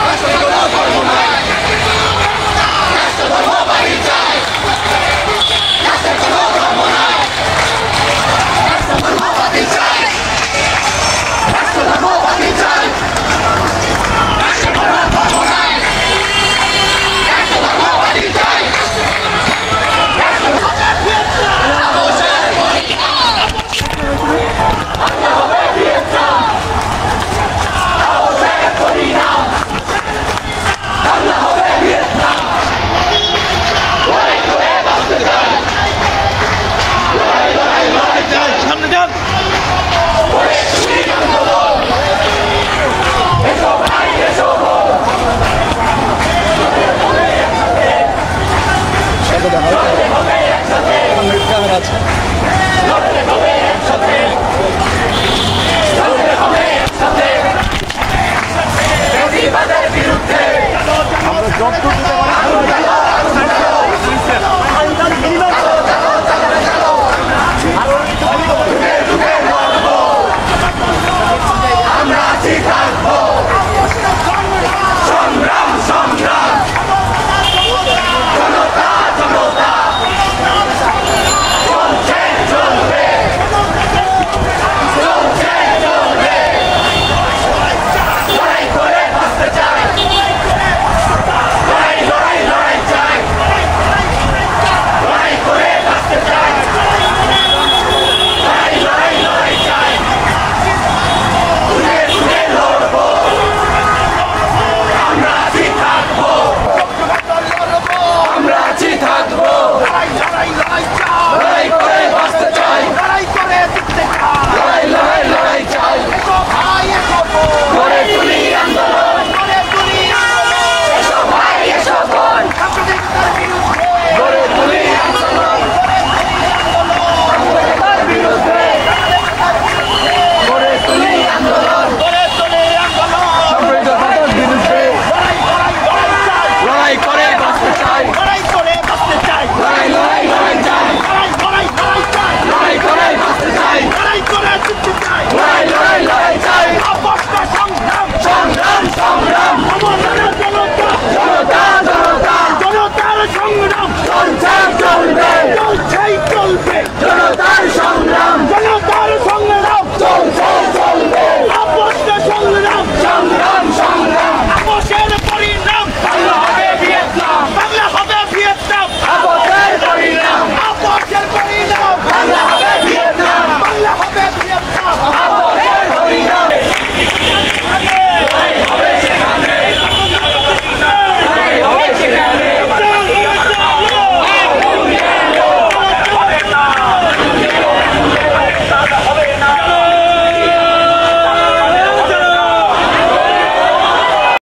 ¡Paso